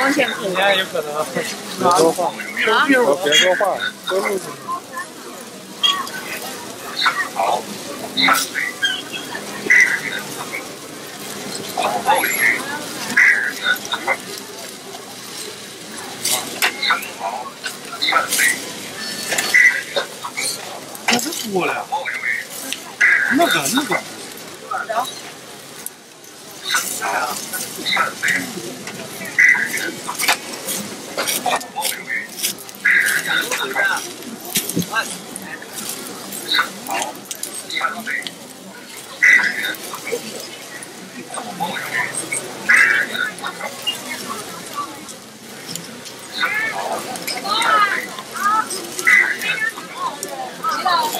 往前走。也有可能。别说话，别说话，都录进去。那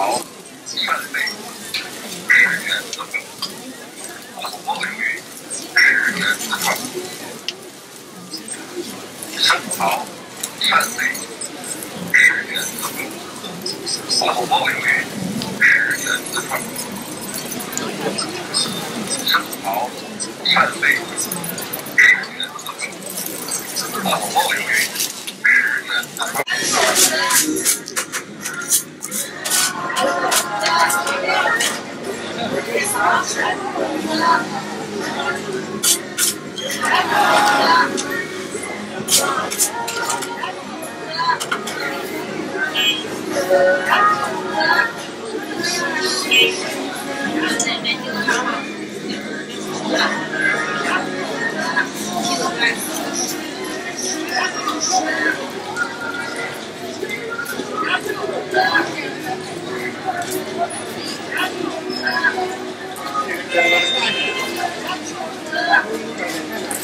好扇贝十元四个红鲍鱼十元四个生蚝扇贝十元四个红鲍鱼嗯。好的好的嗯好的嗯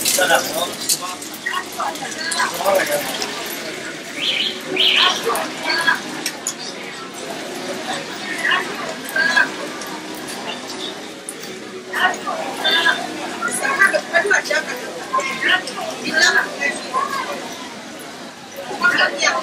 好的嗯好的嗯好的嗯好的 khác nhau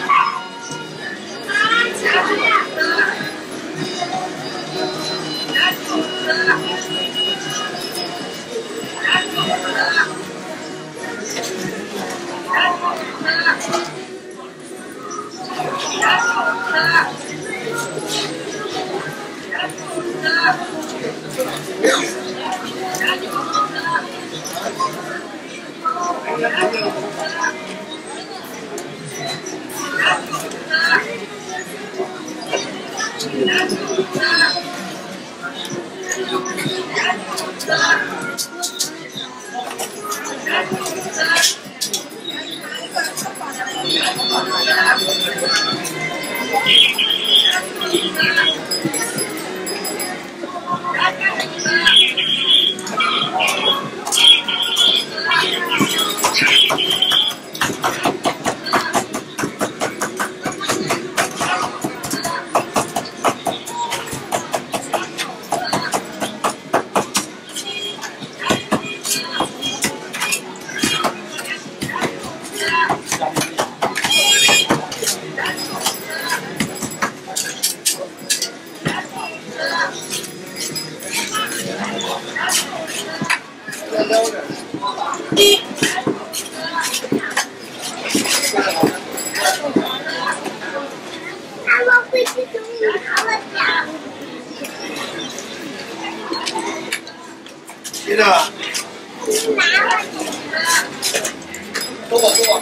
多多，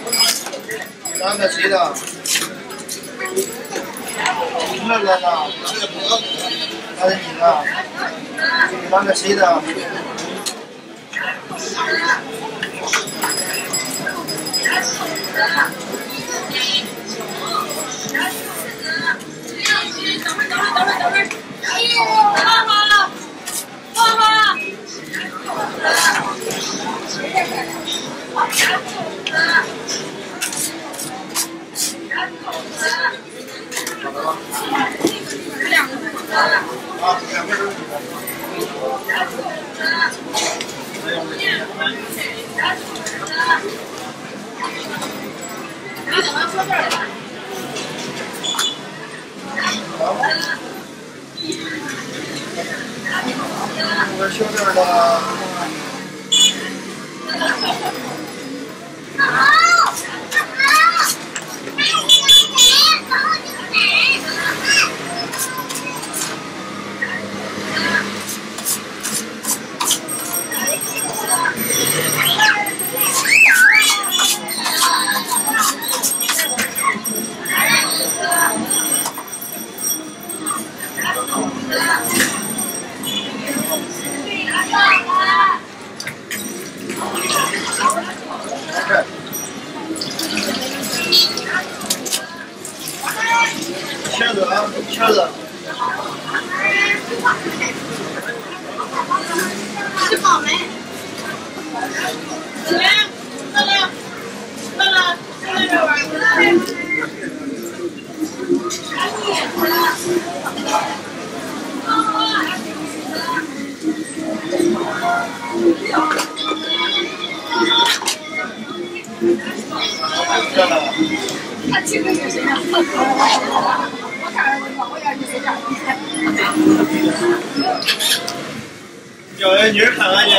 拿的谁的？乐乐的，拿的你的，拿的谁的？啊，两个都是我兄弟的。他这个也是样，我看着我要去睡觉。叫人女儿看看去。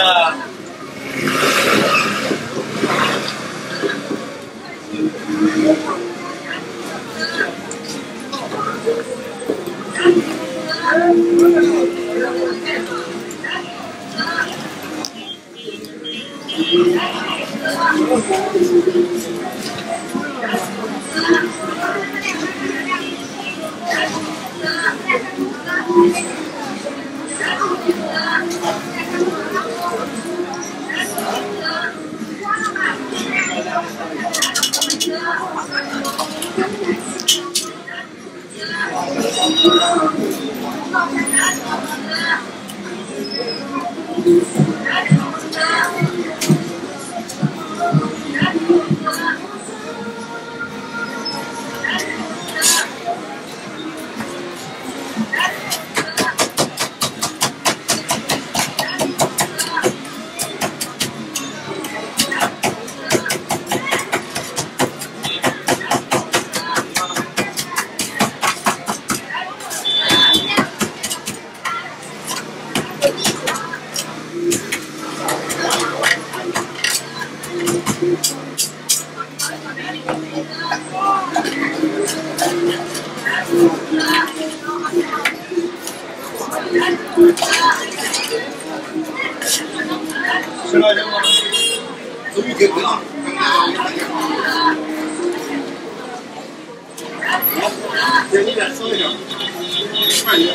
十来人吧，终于结婚了。好，姐，你再收一点，二爷。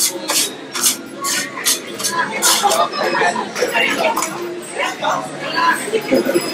Thank you.